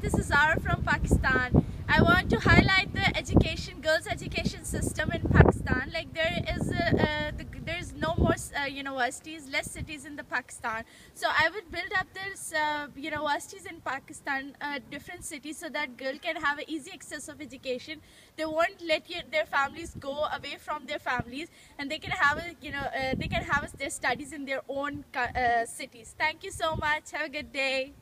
this is Zara from Pakistan. I want to highlight the education, girls' education system in Pakistan. Like there is, a, uh, the, there is no more uh, universities, less cities in the Pakistan. So I would build up this uh, universities in Pakistan, uh, different cities, so that girl can have an easy access of education. They won't let your, their families go away from their families, and they can have, a, you know, uh, they can have their studies in their own cities. Thank you so much. Have a good day.